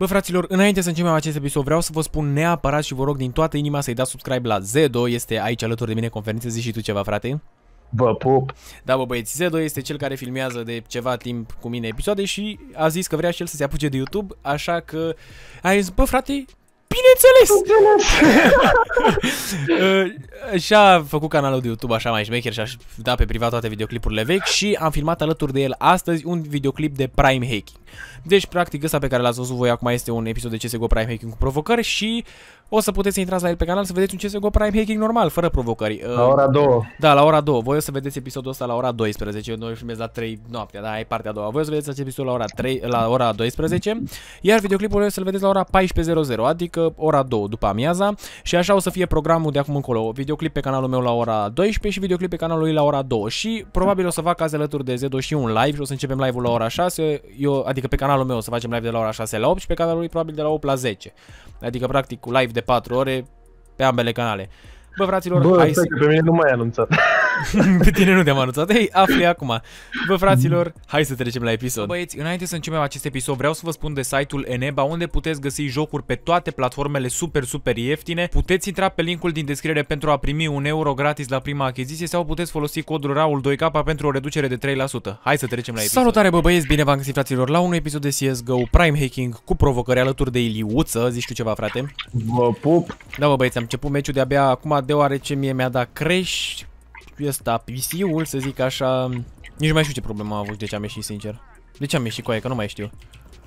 Bă, fraților, înainte să începem acest episod, vreau să vă spun neapărat și vă rog din toată inima să-i dați subscribe la Zedo, este aici alături de mine conferință, zici și tu ceva, frate? Vă pup! Da, bă, băieți, Zedo este cel care filmează de ceva timp cu mine episoade și a zis că vrea și el să se apuce de YouTube, așa că a zis, bă, frate, Bineînțeles! Uh, și-a făcut canalul de YouTube așa mai șmecher și-a dat pe privat toate videoclipurile vechi și am filmat alături de el astăzi un videoclip de Prime Hacking. Deci, practic, ăsta pe care l-ați văzut voi acum este un episod de CSGO Prime Hacking cu provocări și o să puteți să intrați la el pe canal să vedeți un CSGO Prime Hacking normal, fără provocări. La ora 2. Da, la ora 2. Voi o să vedeți episodul ăsta la ora 12. Noi filmez la 3 noaptea, da, e partea a doua. Voi o să vedeți acest episod la ora 3, la ora 12, iar videoclipul o să-l vedeți la ora 14.00, adică ora 2 după amiaza și așa o să fie programul de acum încolo. Videoclip pe canalul meu la ora 12 și videoclip pe canalul lui la ora 2 și probabil o să fac azi alături de Zedo și un live și o să începem live-ul la ora 6. Eu, adică pe canalul meu o să facem live de la ora 6 la 8 și pe canalul lui probabil de la 8 la 10. Adică practic cu live de 4 ore pe ambele canale. Bă, fraților, Bă, hai să... pe mine nu mai ai anunțat. Pe tine nu te-am anunțat. Hei, afli acum. Bă, fraților, hai să trecem la episod. Băieți, înainte să începem acest episod, vreau să vă spun de site-ul Eneba, unde puteți găsi jocuri pe toate platformele super, super ieftine. Puteți intra pe linkul din descriere pentru a primi un euro gratis la prima achiziție sau puteți folosi codul RAUL2K pentru o reducere de 3%. Hai să trecem la episod. Salutare, bă, băieți, bine v-am găsit, fraților, la un episod de CSGO Prime Hacking cu provocări alături de Iliuță. Zici tu ceva, frate? Vă pup! Da, bă, băieți, am început meciul de-abia acum, deoarece mie mi-a dat crash ăsta, PC-ul, să zic așa, nici nu mai știu ce problemă a avut, de ce am ieșit, sincer. De ce am ieșit cu aia, că nu mai știu.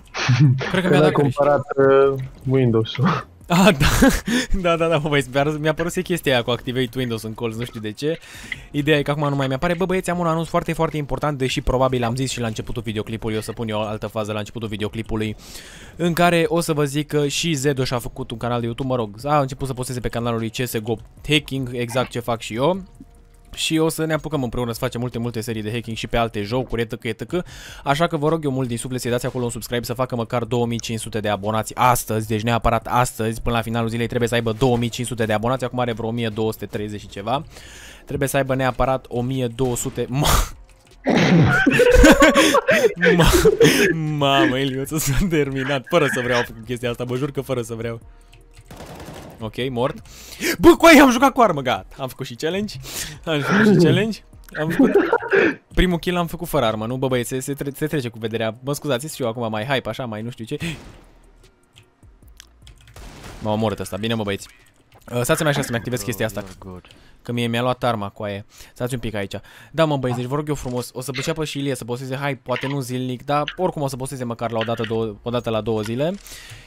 Cred că mi-a dat comparat uh, Windows-ul. Ah, da, da, da, da, băi, mi-a părut chestia aia cu Activate Windows în colț, nu știu de ce. Ideea e că acum nu mai mi-apare. Bă, băieți, am un anunț foarte, foarte important, deși probabil am zis și la începutul videoclipului, o să pun eu o altă fază la începutul videoclipului, în care o să vă zic că și Zedoș și-a făcut un canal de YouTube, mă rog, a început să posteze pe canalul lui CSGO Hacking, exact ce fac și eu și o să ne apucăm împreună să facem multe, multe serii de hacking și pe alte jocuri, etc, etc. Așa că vă rog eu mult din suflet să dați acolo un subscribe să facă măcar 2500 de abonați astăzi, deci neapărat astăzi, până la finalul zilei trebuie să aibă 2500 de abonați, acum are vreo 1230 și ceva. Trebuie să aibă neapărat 1200... Ma... Ma... Mamă, Eliu, s-a terminat, fără să vreau chestia asta, mă jur că fără să vreau. Ok, mort. Bă, cu aia am jucat cu armă, gata. Am făcut și challenge. Am făcut și challenge. Am făcut... Primul kill l-am făcut fără armă, nu? Bă, băieți, se, se, tre se trece cu vederea. Mă scuzați, și eu acum mai hype, așa, mai nu știu ce. M-a omorât ăsta. Bine, mă, băieți. Uh, Stați-mi așa să-mi activez chestia asta. Că mie mi-a luat arma cu aia. Stați un pic aici. Da, mă, băieți, deci vă rog eu frumos. O să înceapă și Ilie să posteze, hai, poate nu zilnic, dar oricum o să posteze măcar la o dată, două, o dată la două zile.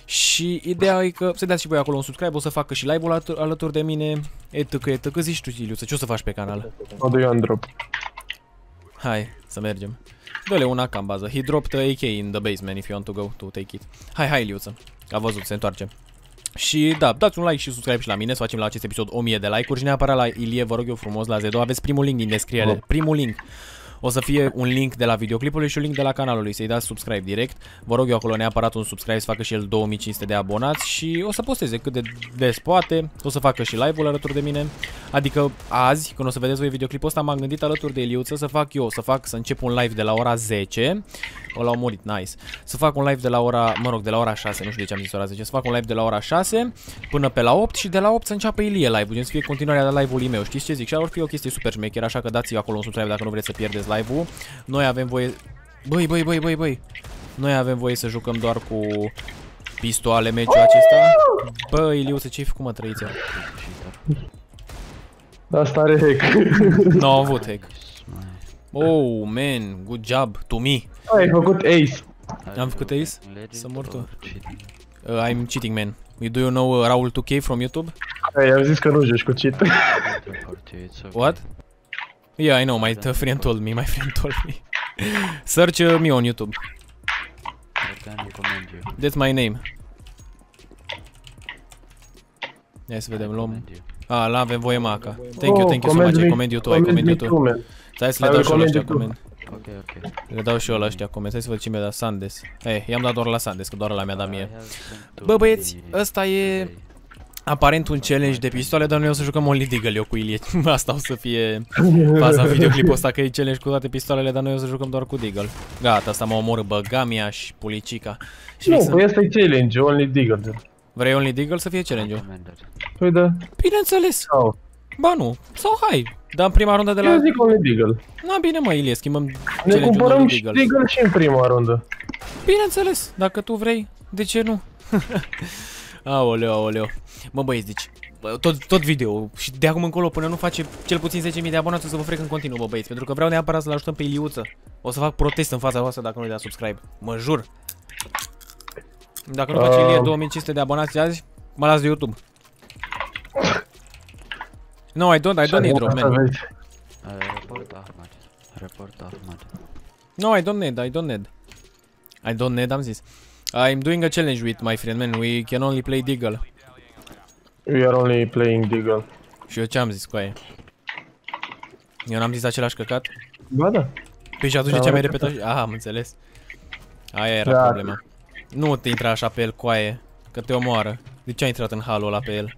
Și ideea e că să dați și voi acolo un subscribe, o să facă și live-ul alături, alături de mine. Etc, etc, zici tu, Iliu, ce o să faci pe canal? O do eu drop. Hai, să mergem. Dă-le una ca în bază. He dropped AK in the basement if you want to go to take it. Hai, hai, Iliuță. A văzut, se întoarce. Și da, dați un like și subscribe și la mine să facem la acest episod 1000 de like-uri și neapărat la Ilie, vă rog eu frumos, la Zedo, aveți primul link din descriere, primul link. O să fie un link de la videoclipului și un link de la canalului, să-i dați subscribe direct. Vă rog eu acolo neapărat un subscribe să facă și el 2500 de abonați și o să posteze cât de des poate. O să facă și live-ul alături de mine. Adică azi, când o să vedeți voi videoclipul ăsta, m-am gândit alături de Eliuță să fac eu, să fac, să încep un live de la ora 10. O l-au murit, nice. Să fac un live de la ora, mă rog, de la ora 6, nu știu de ce am zis ora 10. Să fac un live de la ora 6 până pe la 8 și de la 8 să înceapă Ilie live-ul, să fie continuarea de live-ului meu. Știți ce zic? Și ar fi o chestie super șmecher, așa că dați acolo un subscribe dacă nu vreți să pierdeți live-ul. Noi avem voie... Băi, băi, băi, băi, băi. Noi avem voie să jucăm doar cu pistoale meciul acesta. Bă, Iliu, ce-ai făcut, mă, trăiția? Asta are hack. Nu au avut hack. Oh, man, good job, to me. Ai făcut ace. Am făcut ace? Să mor tu. Uh, I'm cheating, man. You do you know uh, Raul 2K from YouTube? Ai, am zis că nu joci cu cheat. What? Yeah, I know, my friend told me, my friend told me. Search uh, me on YouTube. That's my name. Hai să vedem, luăm... Ah, la avem voie maca. Thank you, thank you so much, I commend you too, I commend you too. Stai să le dau și eu ăștia coment. Ok, ok. Le dau și eu la ăștia coment. Hai să văd ce mi-a dat Sandes. Eh, i-am dat doar la Sandes, că doar la mi-a dat mie. Bă, băieți, ăsta e... aparent un challenge de pistoale, dar noi o să jucăm Only Deagle eu cu Ilie. Asta o să fie faza în videoclipul ăsta, că e challenge cu toate pistoalele, dar noi o să jucăm doar cu Deagle. Gata, asta mă omoră băgamia și pulicica. Și nu, păi asta e challenge, Only Deagle. Vrei Only Deagle să fie challenge-ul? Păi da. Bineînțeles. Sau. Ba nu. Sau hai. Dăm prima rundă de la... Eu zic Only Deagle. Na bine mă, Ilie, schimbăm Ne cumpărăm și Deagle și în prima rundă. Bineînțeles, dacă tu vrei, de ce nu? aoleu, aoleu. Mă băieți, deci, tot, tot video și de acum încolo până nu face cel puțin 10.000 de abonați o să vă frec în continuu, bă băieți, pentru că vreau neapărat să-l ajutăm pe Iliuță. O să fac protest în fața voastră dacă nu-i da subscribe. Mă jur. Dacă nu face Ilie 2500 de abonați azi, mă las de YouTube. No, I don't, I don't need drop, man. Report Ahmad. Report Ahmad. No, I don't need, I don't need. I don't need, am zis. I'm doing a challenge with my friend, man. We can only play Deagle. We are only playing Deagle. Și eu ce am zis cu aia? Eu n-am zis același căcat? Ba da. Păi și atunci de ce mai repetat? Aha, am înțeles. Aia era da. problema. Nu te intra așa pe el cu aia, că te omoară. De ce ai intrat în halul ăla pe el?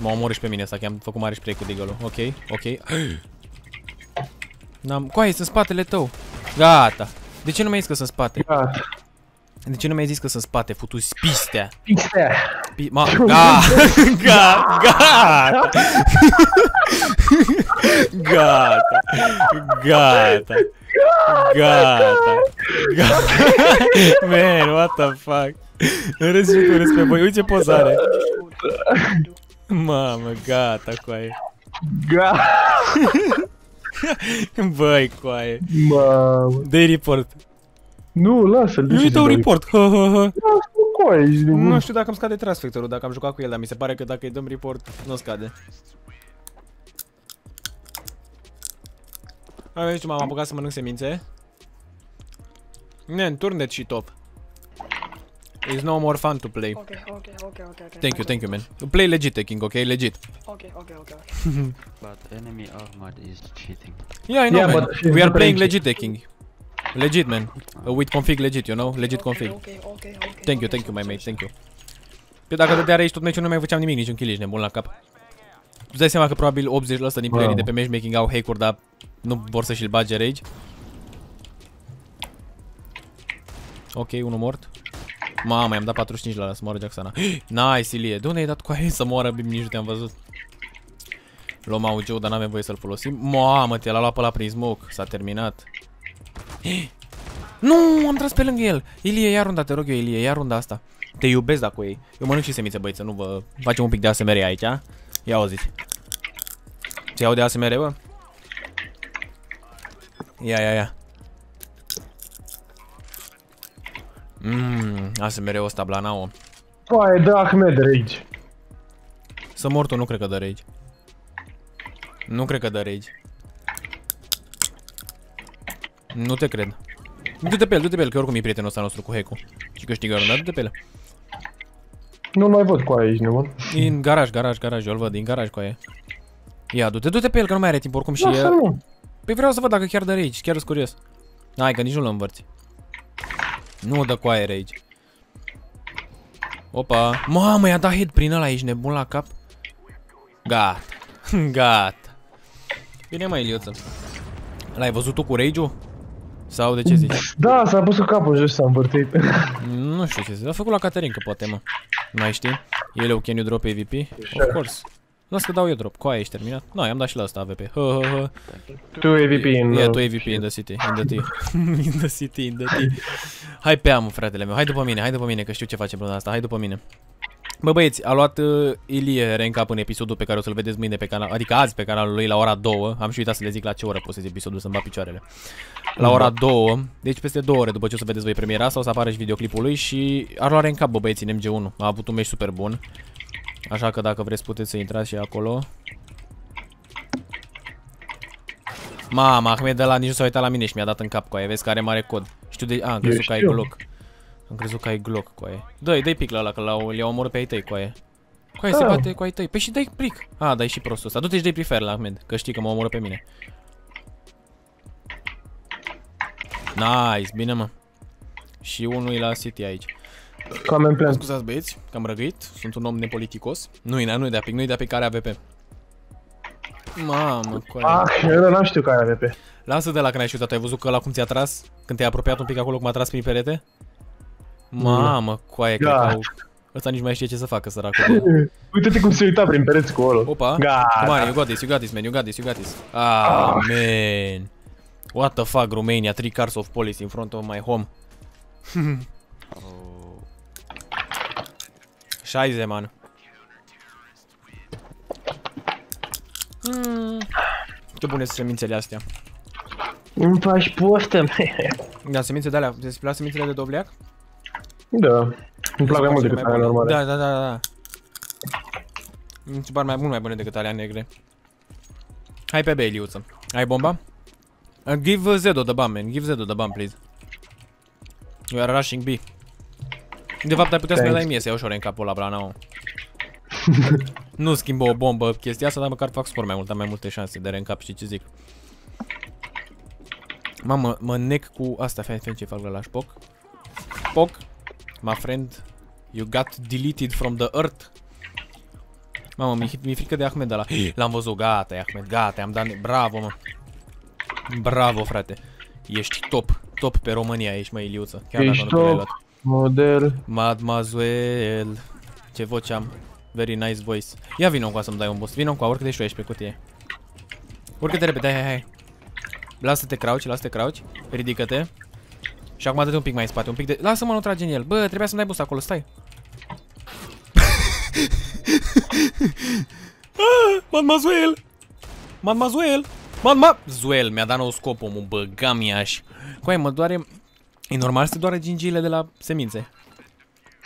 M-a omorât și pe mine asta, că am făcut mare spray cu deagle Ok, ok. N-am... Coaie, sunt spatele tău. Gata. De ce nu mi-ai zis că sunt spate? Gata. De ce nu mi-ai zis că sunt spate, futu pistea? Pistea. Pi ma, ga, ga, gata. Gata. Gata. Gata. Gata. Man, what the fuck? Râzi și tu râzi pe voi. Uite ce pozare. Mamă, gata, coaie. Gata. Băi, coaie. Mamă. Dă-i report. Nu, lasă-l. Nu-i dau report. Ha, ha, ha. Coaie, nu știu dacă îmi scade transfectorul, dacă am jucat cu el, dar mi se pare că dacă îi dăm report, nu scade. Hai, zici, m-am apucat să mănânc semințe. Man, turnet și top. It's no more fun to play. Okay, okay, okay, okay. okay. Thank you, thank you, man. Play legit, King, okay? Legit. Okay, okay, okay. but enemy Ahmad is cheating. Yeah, I know, yeah, man. We are playing legit, King. Legit, man. Uh, with config legit, you know? Legit okay, config. Okay, okay, okay. Thank you, thank you, my mate, thank you. Eu dacă dădea aici tot meciul nu mai făceam nimic, niciun kill, ești nebun la cap. Îți dai seama că probabil 80% din playerii de pe matchmaking au hack-uri, dar nu vor să și-l bage rage. Ok, unul mort. Mamă, i-am dat 45 la să moară Jacksana. Nice, Ilie. De unde ai dat cu aia să moară? Nici nu te-am văzut. Luăm audio, dar n-avem voie să-l folosim. Mamă, te l-a luat pe la prin smoke. S-a terminat. Nu, am tras pe lângă el. Ilie, ia runda, te rog eu, Ilie, ia runda asta. Te iubesc dacă ei. Eu mănânc și semințe, băi, să nu vă facem un pic de ASMR aici, a? Ia auziți. Ți iau de ASMR, bă? Ia, ia, ia. Mmm, ASMR-ul ăsta, Blanao. Păi, dă Ahmed rage. Să mor tu, nu cred că dă rage. Nu cred că dă rage. Nu te cred. Du-te pe el, du-te pe el, că oricum e prietenul ăsta nostru cu Hecu. Și câștigă runda, du-te pe el. Nu mai văd cu aia aici, nebun. E în garaj, garaj, garaj, eu îl văd, e în garaj cu aia. Ia, du-te, du-te pe el, că nu mai are timp oricum și e... Nu. Păi vreau să văd dacă chiar dă rage, chiar sunt curios. Hai, că nici nu-l învărți. Nu dă cu aia rage. Opa. Mamă, i-a dat hit prin ăla, ești nebun la cap? Gata. Gata. Bine mai, Iliuță. L-ai văzut tu cu rage-ul? Sau de ce zici? Da, s-a pus capul jos, s-a învârtit. Nu știu ce zici, a făcut la Caterinca, poate, mă. Mai știi? El can you drop AVP? Of course. Las că dau eu drop. Cu aia ești terminat? Nu, i-am dat și la asta AVP. Hă, hă, hă. Tu AVP in... Yeah, tu AVP in the city. In the T. in the city, in the T. Hai pe amul, fratele meu. Hai după mine, hai după mine, că știu ce face luna asta. Hai după mine. Bă băieți, a luat uh, Ilie rank în episodul pe care o să-l vedeți mâine pe canal, adică azi pe canalul lui la ora 2. Am și uitat să le zic la ce oră postez episodul să-mi bat picioarele. La ora 2, deci peste 2 ore după ce o să vedeți voi premiera asta, o să apară și videoclipul lui și a luat rank bă băieți în MG1. A avut un meci super bun. Așa că dacă vreți puteți să intrați și acolo. Mama, Ahmed de la nici nu s-a uitat la mine și mi-a dat în cap cu aia. Vezi că are mare cod. Știu de... A, am crezut că ai Glock. Am crezut că ai Glock cu aia. Dă-i, dă-i pic la ăla, că le-au omorât pe ai tăi cu aia. Cu aia se da. bate cu ai tăi. Păi și dai plic. A, dai și prostul ăsta. Du-te și dai prefer la Ahmed, că știi că mă omoră pe mine. Nice, bine mă. Și unul e la City aici. Cam în plan. Scuzați băieți, că am răgăit, sunt un om nepoliticos. Nu-i, nu-i de apic, nu-i de apic care AVP. Mamă, cu aia. Ah, eu n-am știut care AVP. Lasă de la când ai șutat, ai văzut că la cum ți-a tras? Când te-ai apropiat un pic acolo cum a tras prin perete? Mamă, coaie, cred că Da. au... Ăsta nici mai știe ce să facă, săracul. Uite-te cum se uita prin pereți cu olo. Opa, Gata. come on, you got this, you got this, man, you got this, you got this. Ah, man. What the fuck, Romania, three cars of police in front of my home. Oh, Scheiße, man. Mm. Ce bune sunt semințele astea. Îmi faci postă, Da, semințe de alea, îți plac semințele de dovleac? Da. Îmi plac mai mult Cele decât alea bune. normale. Da, da, da, da. Mi se par mai mult mai bune decât alea negre. Hai pe B, Iliuță. Ai bomba? Uh, give Zedo the bomb, man. Give Zedo the bomb, please. You are rushing B. De fapt, ai putea să ne Thanks. dai mie să iau ușor în capul ăla, Branau. nu schimbă o bombă chestia asta, dar măcar fac scor mai mult, am mai multe șanse de re-încap, știi ce zic. Mamă, mă nec cu asta, fai, fai ce fac la șpoc. Poc, my friend, you got deleted from the earth. Mamă, mi-e mi frică de Ahmed ăla. L-am văzut, gata, e Ahmed, gata, am dat, bravo, mă. Bravo, frate. Ești top, top pe România, ești, mă, Iliuță. Chiar Ești dacă nu l-ai top. Luat. Model. Mademoiselle. Ce voce am. Very nice voice. Ia vină cu să-mi dai un boost. Vină cu urcă de și tu ești pe cutie. Urcă-te repede, hai, hai, hai. Lasă-te crouch, lasă-te crouch. Ridică-te. Și acum dă un pic mai în spate, un pic de... Lasă-mă, nu trage în el. Bă, trebuia să-mi dai boost acolo, stai. ah, Mademoiselle! Mademoiselle! Mademoiselle! Mi-a dat nou scop omul, băga mi-aș. Coai, mă doare... E normal să te doare gingiile de la semințe.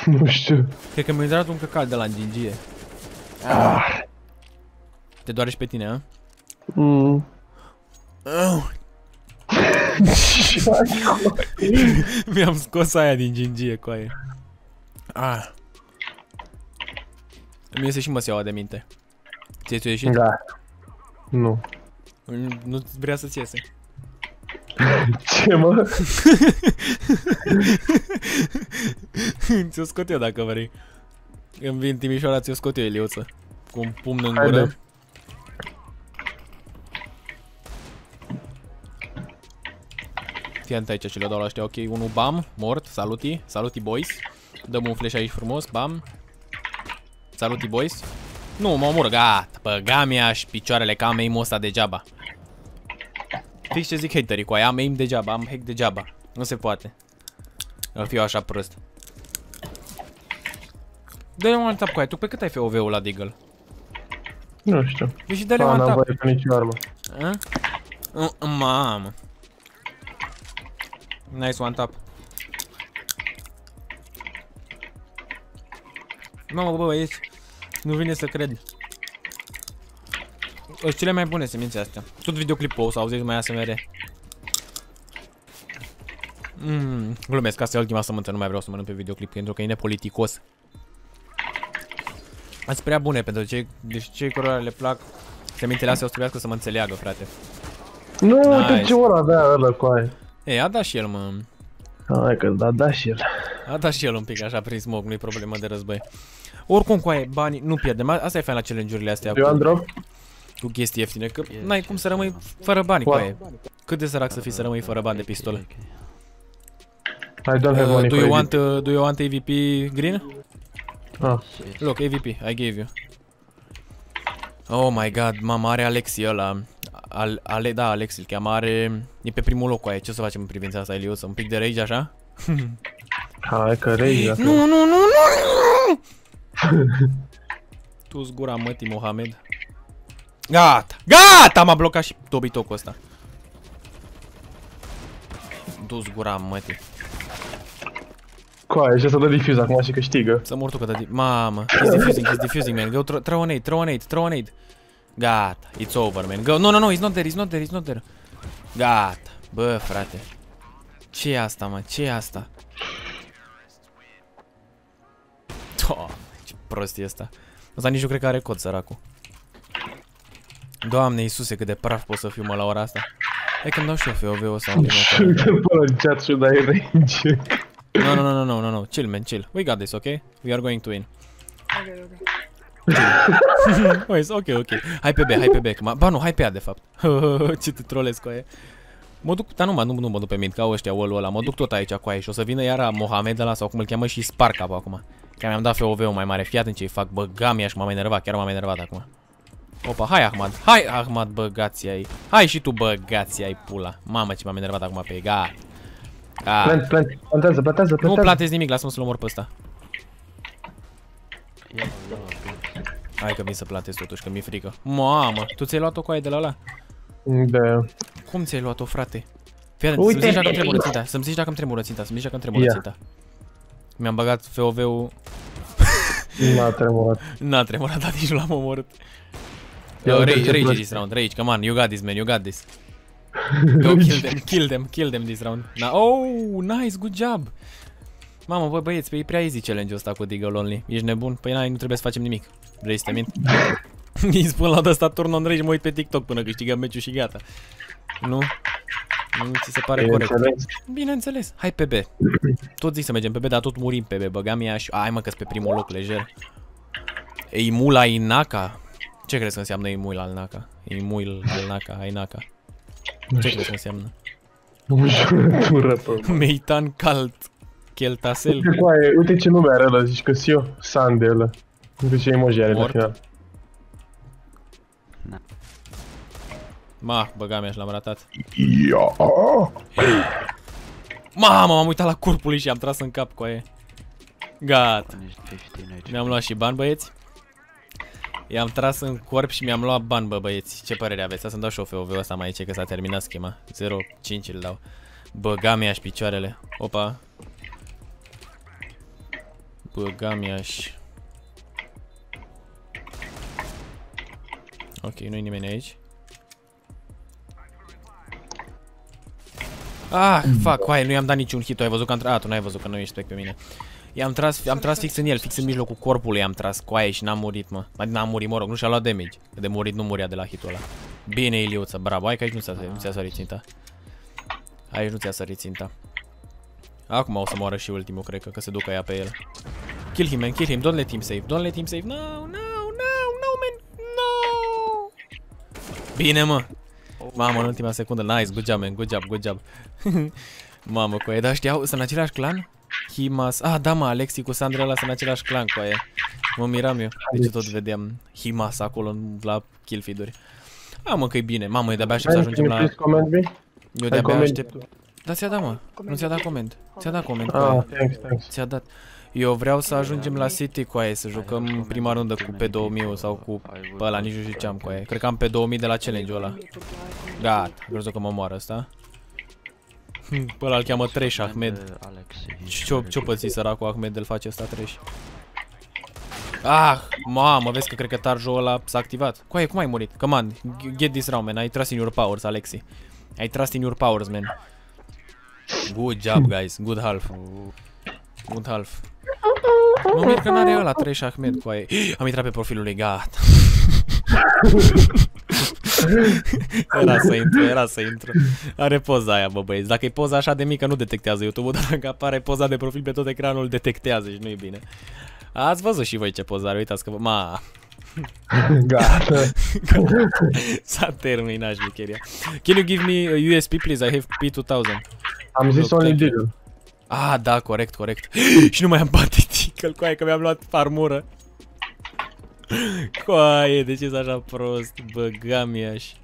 Nu știu. Cred că mi-a intrat un căcat de la gingie. Ah. Te doare și pe tine, a? Mm. Mi-am scos aia din gingie cu aia. Ah. Îmi iese și măseaua de minte. Ție ți-o ieșit? Da. Nu. Nu vrea să-ți iese. Ce mă? ți-o scot eu dacă vrei. Îmi vin Timișoara, ți-o scot eu, Eliuță. Cu un pumn în Haide. gură. Fii atent aici ce le dau la ăștia, ok, unul bam, mort, saluti, saluti boys. Dăm un flash aici frumos, bam. Saluti boys. Nu, mă omoră, gata, băga mi și picioarele că am aim ăsta degeaba. Fix ce zic haterii cu aia, am aim degeaba, am hack degeaba. Nu se poate. Îl fiu așa prost. Dă-le un tap cu aia, tu pe cât ai FOV-ul la Deagle? Nu știu. Deci și dă-le Pa, un n-am tap. voie cu nicio armă. A? Uh, Mamă. Nice one tap. Mamă, bă, băieți. Nu vine să cred. Sunt cele mai bune semințe astea. Tot videoclipul o să auziți mai ASMR. Mm, glumesc, asta e ultima sămânță, nu mai vreau să mănânc pe videoclip pentru că e nepoliticos. Ați prea bune pentru cei, deci cei cărora le plac semințele astea o să trebuiască să mă înțeleagă, frate. Nu, Nice. uite ce ora avea ăla cu aia. Ei, a dat și el, mă. Hai că da, da și el. A dat și el un pic așa prin smoke, nu-i problemă de război. Oricum, cu aia, banii, nu pierdem. A- Asta e fain la challenge-urile astea Eu am cu, drop? Cu chestii ieftine, că Yes, n-ai cum să yes, rămâi I fără bani cu What? aia. Cât de sărac să fii să rămâi fără bani de pistol? Okay, okay. I don't have Uh, money do for you it. want, uh, do you want AVP green? Ah. Yes. Look, AVP, I gave you. Oh my god, mama, are Alexi ăla. Al, ale, da, Alexi îl cheamă, are... E pe primul loc cu aia. Ce o să facem în privința asta, Elius? Un pic de rage, așa? Hai că rei, dacă... Nu, nu, nu, nu! Tu zgura mătii, Mohamed. Gata, gata, m-a blocat și dobitocul ăsta. Du gura mătii. Cu aia, și să dă diffuse acum și câștigă. Să mor tu că dă Mamă, he's defusing, he's defusing, man. Go, throw, throw an aid, throw an aid, throw an aid. Gata, it's over, man. Go, no, no, no, he's not there, he's not there, he's not there. Gata, bă, frate. ce e asta, mă? ce e asta? Doamne, ce prost e asta. Asta nici nu cred că are cod, săracul. Doamne Iisuse, cât de praf pot să fiu mă la ora asta. Hai că-mi dau și eu FOV-ul ăsta. în prima oară. Uite-l pe ăla în chat și dai range. No, no, no, no, no, no, no. Chill, man, chill. We got this, okay? We are going to win. Ok, ok. Uite, ok, ok. Hai pe B, hai pe B. Că ma... Ba nu, hai pe A, de fapt. Ce te trolezi cu aia. Mă duc, dar nu, mă, nu, nu mă duc pe mid, ca ăștia, wall ăla. Mă duc tot aici cu aia și o să vină iara Mohamed ăla sau cum îl cheamă și Sparka pe acum. Că mi-am dat FOV-ul mai mare. Fii atent ce-i fac, bă, gamia și m-am enervat, chiar m-am enervat acum. Opa, hai Ahmad, hai Ahmad, băgați ai. Hai și tu băgați ai pula. Mamă ce m-am enervat acum pe ei, gata. Ah. Plant, plant, plantează, plantează, Nu plantează. plantezi nimic, lasă-mă să-l omor pe ăsta. Yellow, yellow, please. Hai că vin să plantez totuși, că mi-e frică. Mamă, tu ți-ai luat-o cu aia de la ăla? Da. Cum ți-ai luat-o, frate? Fii atent, Uite. să-mi zici dacă îmi tremură ținta, să-mi zici dacă îmi tremură ținta, să-mi zici dacă îmi tremură Ia. ținta. Mi-am băgat FOV-ul, N-a tremurat. n-a tremurat, dar nici nu l-am omorât. Ia Uh, uite rage, ce rage prost. this round, rage, come on, you got this, man, you got this. Go kill them, kill them, kill them this round. Na oh, nice, good job. Mamă, bă, băieți, pe e prea easy challenge-ul ăsta cu Deagle Only. Ești nebun? Păi n-ai, nu trebuie să facem nimic. Vrei să te mint? Îi spun la ăsta turn on rage, mă uit pe TikTok până câștigăm meciul și gata. Nu? Nu ți se pare corect. Bineînțeles. Bineînțeles. Hai pe B. Tot zic să mergem pe B, dar tot murim pe B. Băgam ea și... Ai mă că pe primul loc, lejer. Eimula Inaka. Ce crezi că înseamnă Eimul al Naka? Eimul al Naka, Ainaka. Ce crezi că înseamnă? Tură pe Meitan Calt. Cheltasel. Uite cu aia, uite ce nume are ăla, zici că eu, Sande ăla. Uite ce emoji are la Mort. final. Ma, băgam și l-am ratat. Ia. Mamă, m-am uitat la corpul lui și am tras în cap cu aia. Gata. One is 15 HP. Mi-am luat și bani, băieți. I-am tras în corp și mi-am luat bani, bă, băieți. Ce părere aveți? Să-mi dau și o FOV ăsta mai aici, că s-a terminat schema. 0,5 îl dau. Băga mi-aș picioarele. Opa. Băga mi-aș. Ok, nu-i nimeni aici. Ah, fuck, hai, nu i-am dat niciun hit, tu ai văzut că am tras... Ah, tu n-ai văzut că nu ești spec pe mine. I-am tras, am tras fix în el, fix în mijlocul corpului am tras cu aia și n-am murit, mă. Adică n-am murit, mă rog, nu și-a luat damage. Că de murit nu muria de la hitul ăla. Bine, Iliuță, bravo, hai că aici nu ți-a, nu ți-a sărit ținta. Aici nu ți-a sărit ținta. Acum o să moară și ultimul, cred că, că se ducă ea pe el. Kill him, man, kill him, don't let him save, don't let him save. No, no, no, no, man, no. Bine, mă. Mamă, în ultima secundă, nice, good job, man, good job, good job. Mamă, cu aia, dar știau, sunt în același clan? Himas, ah, da, mă, Alexi cu Sandra ăla sunt în același clan cu aia. Mă miram eu, de ce tot vedeam Himas acolo în- la kill feed-uri. Ah, mă, că e bine, mamă, eu de-abia aștept să ajungem la... Comment me? Eu de-abia comment. aștept... Da, ți-a dat, mă, nu ți-a dat coment. Ți-a dat coment cu Ah, aia. thanks, thanks. Ți-a dat. Eu vreau să ajungem la City cu aia, să jucăm prima rundă cu pe 2000 sau cu pe ăla, nici nu știu ce am cu aia. Cred că am pe 2000 de la challenge-ul ăla. Gata, am crezut că mă moară ăsta. Hm, Pe ăla îl cheamă Tresh Ahmed. And, uh, Alex, he's Și ce-o, very ce-o good. păți săracul Ahmed de-l face ăsta Tresh? Ah, mamă, vezi că cred că tarjul ăla s-a activat. Cu aia, cum ai murit? Come on, g- get this round, man. I trust in your powers, Alexi. I trust in your powers, man. Good job, guys. Good half. Good half. Mă mir că n-are ăla Tresh Ahmed cu aia. Am intrat pe profilul lui, gata. era să intru, era să intru. Are poza aia, bă băieți. Dacă e poza așa de mică, nu detectează YouTube-ul, dar dacă apare poza de profil pe tot ecranul, detectează și nu e bine. Ați văzut și voi ce poza are, uitați că vă... Ma, Gata. s-a terminat șmecheria. Can you give me a USP, please? I have P2000. Am zis Nu, only thank you. deal. Ah, da, corect, corect. și nu mai am patetical cu aia, că mi-am luat farmură. Coaie, de ce e așa prost? Băga mi și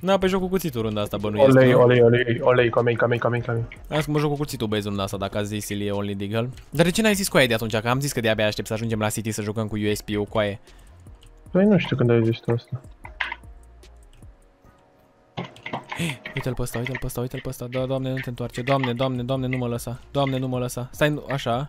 Na, pe joc cu cuțitul runda asta bănuiesc, Olei, nu? olei, olei, olei, coming, coming, coming, coming. Hai să mă joc cu cuțitul băieți runda asta, dacă ați zis Ilie Only Deagle. Dar de ce n-ai zis cu aia de atunci? Că am zis că de-abia aștept să ajungem la City să jucăm cu USP-ul cu aia. Păi nu știu când ai zis tu asta. Uite-l pe ăsta, uite-l pe ăsta, uite-l pe ăsta. Da, doamne, nu te întoarce. Doamne, doamne, doamne, nu mă lăsa. Doamne, nu mă lăsa. Stai, nu- așa.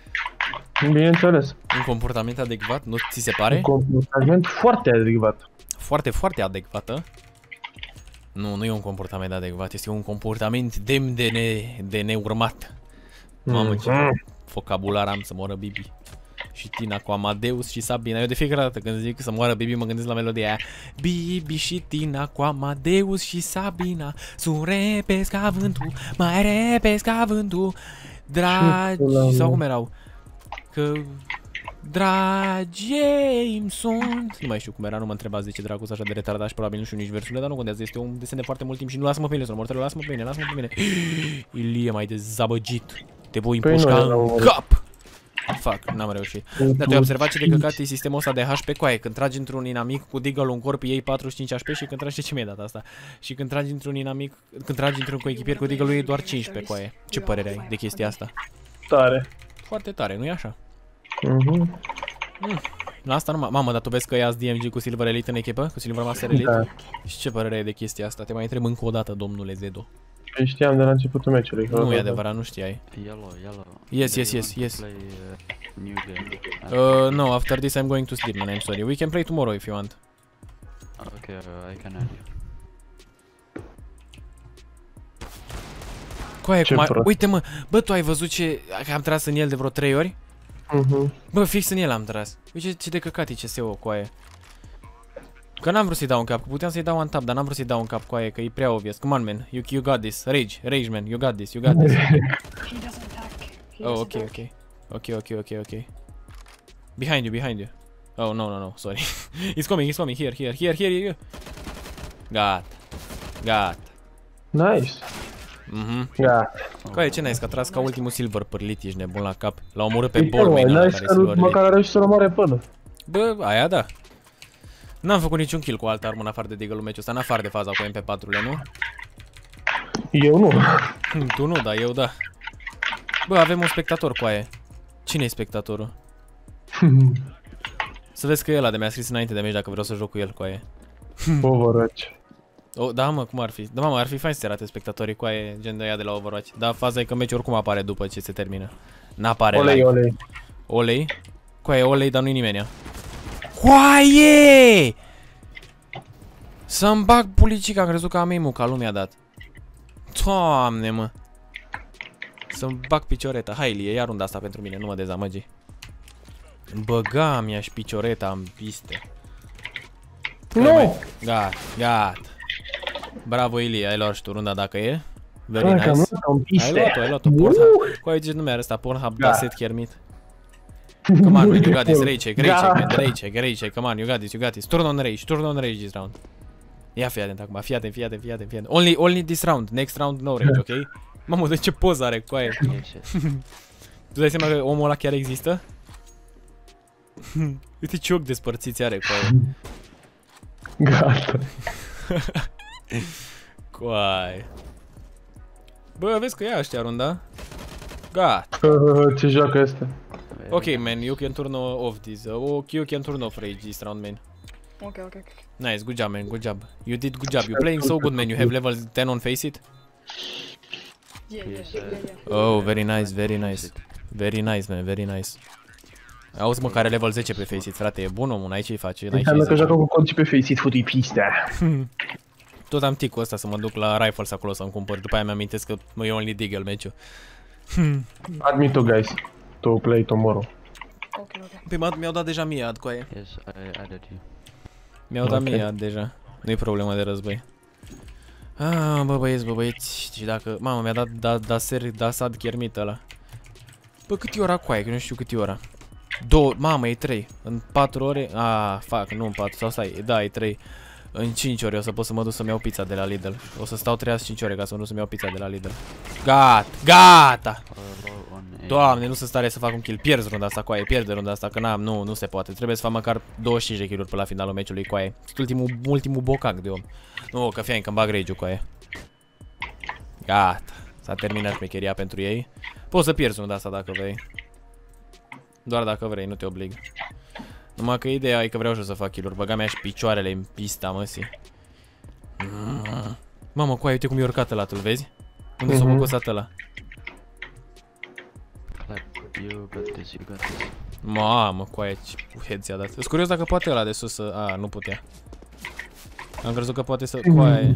tare, frate. Bineînțeles. Un comportament adecvat, nu ți se Un pare? comportament foarte adecvat. Foarte, foarte adecvată. Nu, nu e un comportament adecvat, este un comportament demn de, ne, de neurmat. Mamă, ce Mm. vocabular am să moară Bibi. Și Tina cu Amadeus și Sabina. Eu de fiecare dată când zic să moară Bibi mă gândesc la melodia aia. Bibi și Tina cu Amadeus și Sabina sunt repezi ca vântul, mai repezi ca vântul. Dragi, pula mea. sau cum erau? Că Dragi ei îmi sunt. Nu mai știu cum era, nu mă întrebați de ce dracu sunt așa de retardat și probabil nu știu nici versurile, dar nu contează, este un desen de foarte mult timp și nu lasă-mă pe mine, să mortele, lasă-mă pe mine, lasă-mă pe mine. Ilie mai dezabăgit, te voi Păi împușca nu, în nu, nu. cap. Fuck, n-am reușit. Dar tu ai observat ce de căcat e sistemul ăsta de HP coaie? Când tragi într-un inamic cu deagle un corp iei 45 HP și când tragi ce mi-ai dat asta? Și când tragi într-un inamic, când tragi într-un coechipier cu deagle lui e doar 15 coaie. Ce părere ai de chestia asta? Tare. Foarte tare, nu-i așa? Mhm. La asta nu mă... Mamă, dar tu vezi că ia DMG cu Silver Elite în echipă? Cu Silver Master Elite? Da. Și ce părere ai de chestia asta? Te mai întreb încă o dată, domnule Zedo. Păi știam de la începutul meciului. că Nu o e să- adevărat, nu știai. Yellow, yellow. Yes, Do yes, you yes, want to yes. Play, uh, new game. Uh, no, after this I'm going to sleep, man, I'm sorry. We can play tomorrow if you want. Okay, uh, I can add you. Coaie, Ce cum a... prost. Uite mă, bă, tu ai văzut ce... că am tras în el de vreo 3 ori? Mhm. Bă, fix în el am tras. Uite ce de căcat e CSO, coaie. Că n-am vrut să-i dau un cap, că puteam să-i dau un tap, dar n-am vrut să-i dau un cap, coaie, că e prea obvious. Come on, man, you, you got this. Rage, rage, man, you got this, you got this. He doesn't hack. He Oh, doesn't okay, hack. okay. Okay, okay, okay, okay. Behind you, behind you. Oh, no, no, no, sorry. he's coming, he's coming. Here, here, here, here, here. Gata. Gata. Nice. Mhm. Gata. Coaie, ce nice, că a tras ca ultimul silver părlit, ești nebun la cap. L-a omorât pe Uite, Bormin mă, ăla nice care e că silver măcar a reușit să-l omoare până. Bă, aia da. N-am făcut niciun kill cu altă armă în afară de deagle meciul ăsta, în afară de faza cu MP4-ule, nu? Eu nu. Hm, tu nu, dar eu da. Bă, avem un spectator cu aia. Cine e spectatorul? Să vezi că e ăla de mi-a scris înainte de meci dacă vreau să joc cu el cu aia. Overwatch. Oh, da, mă, cum ar fi? Da, mă, ar fi fain să se arate spectatorii cu aia, gen de aia de la Overwatch. Da, faza e că meciul oricum apare după ce se termină. N-apare Olei, live. olei. Olei? Cu aia olei, dar nu-i nimeni. Coaie! Să-mi bag pulicica, am crezut că am aim ca lumea a dat. Doamne, mă. Să-mi bag picioreta. Hai, Ilie, ia runda asta pentru mine, nu mă dezamăgi. Băga mi-aș picioreta în piste. Nu! Gata, gata. Bravo, Ilie, ai luat și tu runda dacă e. Very Hai că am nice. luat în Ai piste. luat-o, ai luat-o. Pornhub. Cu aici nu mi-ar ăsta, Pornhub, da. set Kermit. Come on, man, you got this, rage check, rage check, man, rage check, rage check, come on, you got this, you got this. Turn on rage, turn on rage this round. Ia fii atent acum, fii atent, fii atent, fii atent, fii atent. Only, only this round, next round no rage, ok? Mamă, de ce poză are cu aia? Yes, yes. Tu dai seama că omul ăla chiar există? Uite ce ochi despărțiți are cu aia. Gata. Cu aia. Bă, vezi că ia ăștia runda? Gata. Ce joacă ăsta? Ok, man, you can turn off this. Uh, okay, you can turn off rage this round, man. Okay, okay, okay. Nice, good job, man, good job. You did good job. You're playing so good, man. You have level 10 on Face It. Yeah, yeah, He's, yeah, uh, yeah. Oh, very nice, very nice. Very nice, man, very nice. Auzi mă, care level 10 pe Face It, frate, e bun omul, n-ai ce-i face, n-ai Înseamnă că ce-i joacă cu conții pe Face It, futui pista. Tot am ticul ăsta să mă duc la Rifles acolo să-mi cumpăr, după aia mi-amintesc că mă e only Deagle meciul. Admit to guys. To play tomorrow. Okay, okay. Pe mat mi-au dat deja mie ad cu aia. Yes, I added you. Mi-au dat Ok. mie ad deja. Nu-i problemă de război. Ah, bă băieți, bă băieți, și dacă... Mamă, mi-a dat da, da, ser, da sad chermit ăla. Bă, cât e ora cu aia, că nu știu cât e ora. Două, mamă, e 3. În 4 ore, a, fac, nu în 4, sau stai, da, e 3. În 5 ore o să pot să mă duc să-mi iau pizza de la Lidl. O să stau 35 ore ca să mă duc să-mi iau pizza de la Lidl. Gata, gata! Or low on A. Doamne, nu sunt stare să fac un kill. Pierzi runda asta, coaie, pierde runda asta, că n-am, nu, nu se poate. Trebuie să fac măcar 25 de kill-uri până la finalul meciului, coaie. Sunt ultimul, ultimul bocac de om. Nu, că fiai că-mi bag rage coaie. Gata. S-a terminat șmecheria pentru ei. Poți să pierzi runda asta dacă vrei. Doar dacă vrei, nu te oblig. Numai că ideea e că vreau și eu să fac kill-uri. Băga mea și picioarele în pista, măsii. Mm. Mamă, coaie, uite cum e urcat ăla, tu vezi? Unde s-a Mhm. băcosat ăla? Clap. You got this, you got this. Mamă, cu aia ce head ți-a dat. Sunt curios dacă poate ăla de sus să... A, nu putea. Am crezut că poate să... Cu aia.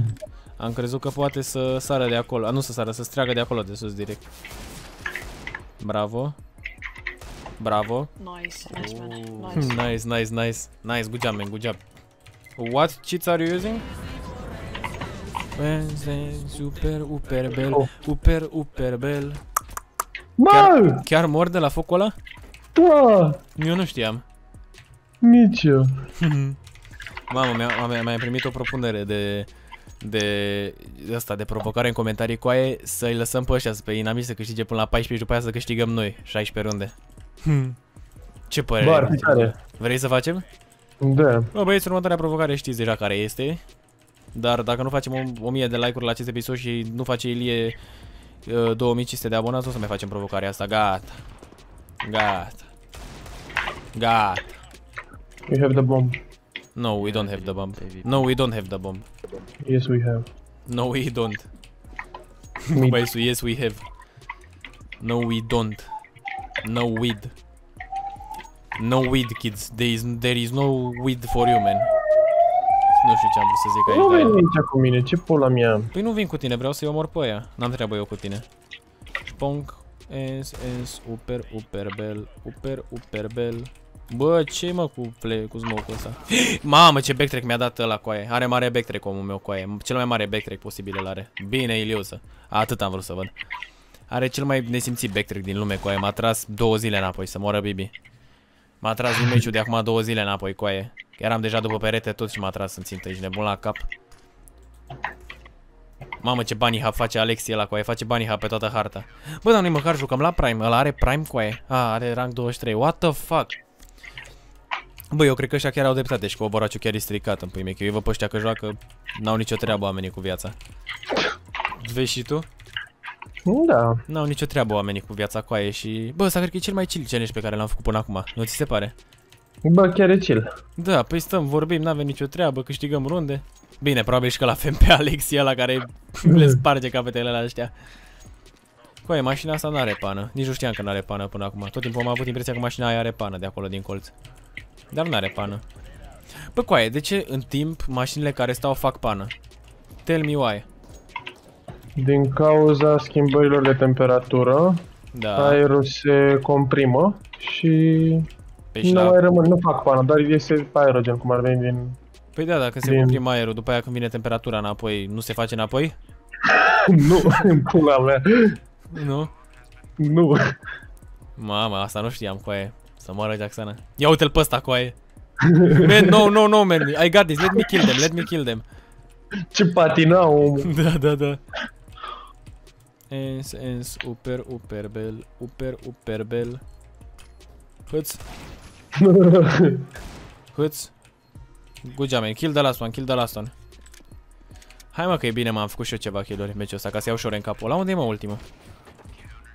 Am crezut că poate să sară de acolo. A, nu să sară, să streagă de acolo de sus direct. Bravo. Bravo. Nice, nice man. Ooh. Nice. Nice, nice, nice. Nice, good job, man, good job. What cheats are you using? Wednesday, super, super bel, Oh. super, super bel. Mă! Chiar mor de la focul ăla? Da! Eu nu știam. Nici eu. Mamă, mi-a, mi-a, mi-a primit o propunere de de asta, de provocare în comentarii cu aia să-i lăsăm pe ăștia, pe inami să câștige până la 14 și după aia să câștigăm noi 16 runde. Ce părere? Bă, ar ai? fi tare. Vrei să facem? Da. Bă, băieți, următoarea provocare știți deja care este. Dar dacă nu facem o- 1000 de like-uri la acest episod și nu face Ilie uh, 2500 de abonați, o să mai facem provocarea asta. Gata. Gata. Gata. We have the bomb. No, we don't have the bomb. Baby. No, we don't have the bomb. Yes, we have. No, we don't. Me- Băieți, yes, we have. No, we don't. No weed. No weed, kids. There is, there is no weed for you, man. Nu știu ce am vrut să zic Nu aici, dar... veni aici cu mine, ce pula mea. Păi nu vin cu tine, vreau să-i omor pe aia. N-am treabă eu cu tine. Spong, S, S, Uper, Uper, Bell, Uper, Uper, Bell. Bă, ce mă cu play, cu smoke ăsta? Mamă, ce backtrack mi-a dat ăla cu aia. Are mare backtrack omul meu cu aia. Cel mai mare backtrack posibil îl are. Bine, Iliusă. Atât am vrut să văd. Are cel mai nesimțit backtrack din lume cu aia. M-a tras două zile înapoi să moară Bibi. M-a tras din meciul de acum două zile înapoi cu aia. Eram deja după perete tot și m-a tras în țintă. Ești nebun la cap. Mamă, ce bunny hub face Alexi ăla cu aia, face bunny hub pe toată harta. Bă, dar noi măcar jucăm la Prime, ăla are Prime cu aia. A, are rank 23, what the fuck? Bă, eu cred că ăștia chiar au dreptate și că Oboraciu chiar e stricat în pui mei, că eu îi văd pe ăștia că joacă, n-au nicio treabă oamenii cu viața. Vezi și tu? Da. N-au nicio treabă oamenii cu viața cu aia și... Bă, ăsta cred că e cel mai chill challenge pe care l-am făcut până acum, nu ți se pare? Bă, chiar e chill. Da, păi stăm, vorbim, n-avem nicio treabă, câștigăm runde. Bine, probabil și că la avem pe Alexia la care le sparge capetele la ăștia. Coaie, mașina asta nu are pană. Nici nu știam că nu are pană până acum. Tot timpul am avut impresia că mașina aia are pană de acolo din colț. Dar nu are pană. Bă, coaie, de ce în timp mașinile care stau fac pană? Tell me why. Din cauza schimbărilor de temperatură, Da, aerul se comprimă și păi și nu la... mai rămân, nu fac pană, dar este aerogen, cum ar veni din... Păi da, dacă se Din- comprimă aerul, după aia când vine temperatura înapoi, nu se face înapoi? nu, în pula mea, Nu? nu. Mamă, asta nu știam, coaie. Să moară Jacksana. Ia uite-l pe ăsta, coaie. Man, no, no, no, man. I got this. Let me kill them. Let me kill them. Ce patina omul. Da, da, da. Ens, ens, uper, uper, bel, uper, uper, bel. Hâț, hâț. Good job, man. Kill the last one, kill the last one. Hai mă că e bine, m-am făcut și eu ceva kill-uri în meciul ăsta, ca să iau ușor în capul. La unde e mă ultimul?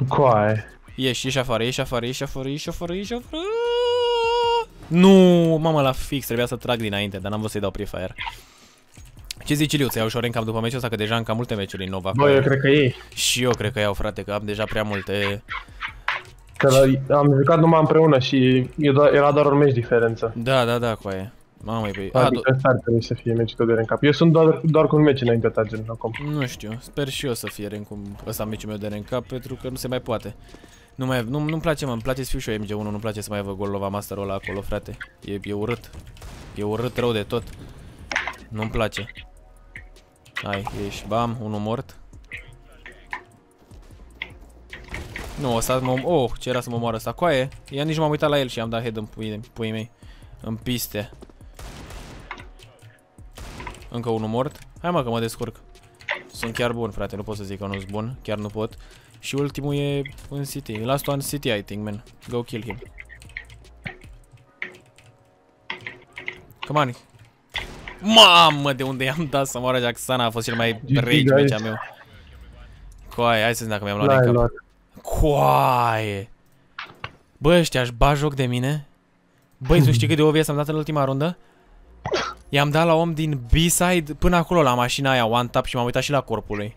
Coaie. Ieși, ieși afară, ieși afară, ieși afară, ieși afară, ieși afară. Nu, mamă, la fix, trebuia să trag dinainte, dar n-am vrut să-i dau pre-fire. Ce zici, Iliuț, ți-ai ușor în cap după meciul ăsta, că deja am cam multe meciuri în Nova. Bă, eu cred că ei. Și eu cred că iau, frate, că am deja prea multe. Că la- am jucat numai împreună și e doar, era doar un meci diferență. Da, da, da, cu aia. Mamă, e pe... A, Adică ăsta ar trebui să fie meciul tău de rank up. Eu sunt doar, doar cu un meci înainte ta gen acum. nu știu, sper și eu să fie rank cum ăsta meciul meu de rank up, pentru că nu se mai poate. Nu mai, nu, nu-mi place, mă, îmi place să fiu și eu MG1, nu-mi place să mai văd Golova Masterul ăla acolo, frate. E, e urât. E urât rău de tot. Nu-mi place. Hai, ești, bam, unul mort. Nu, ăsta mă... Oh, ce era să mă moară ăsta? Coaie, ea nici nu m-am uitat la el și am dat head în puii, puii mei. În piste. Încă unul mort. Hai mă că mă descurc. Sunt chiar bun, frate, nu pot să zic că nu sunt bun. Chiar nu pot. Și ultimul e în City. Last one City, I think, man. Go kill him. Come on. Mamă, de unde i-am dat să moară Jacksana a fost cel mai GG, rage guys. meci meu. Coaie, hai să zic dacă mi-am luat L-ai din cap. luat. Coaie. Bă, ăștia își ba joc de mine? Băi, tu știi cât de obvious am dat în ultima rundă? I-am dat la om din B-side până acolo la mașina aia, one tap și m-am uitat și la corpul lui.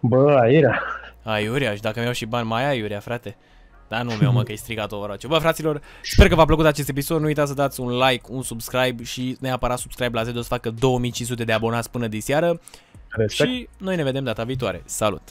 Bă, airea. Aiurea, și dacă mi-au și bani mai aiurea, frate. Da, nu meu, mă, că e stricat Overwatch. Bă, fraților, sper că v-a plăcut acest episod. Nu uitați să dați un like, un subscribe și neapărat subscribe la Zedo să facă 2500 de abonați până de seară. Respect. Și noi ne vedem data viitoare. Salut!